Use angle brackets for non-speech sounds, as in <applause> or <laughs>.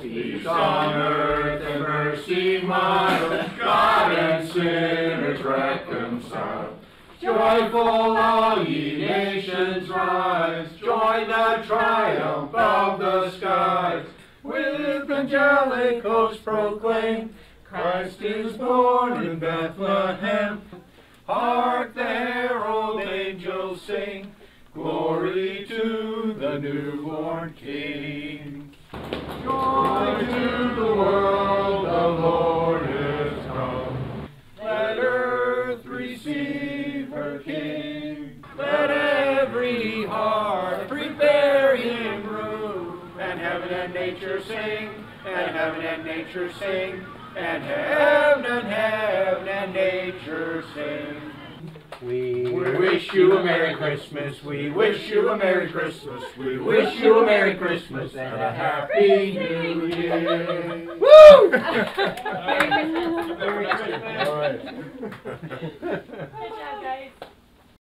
Peace on earth and mercy mild, Joyful all ye nations rise, join the triumph of the skies. With angelic hosts proclaim, Christ is born in Bethlehem. Hark the herald angels sing, glory to the newborn King. Joy to the world, the Lord is come. Let earth receive King. Let every heart prepare him room. And heaven and nature sing, and heaven and nature sing, and heaven and heaven and nature sing. We wish you a Merry Christmas. We wish you a Merry Christmas. We wish you a Merry Christmas and a Happy New Year. Woo! <laughs> Merry Christmas. All right. Good job, guys.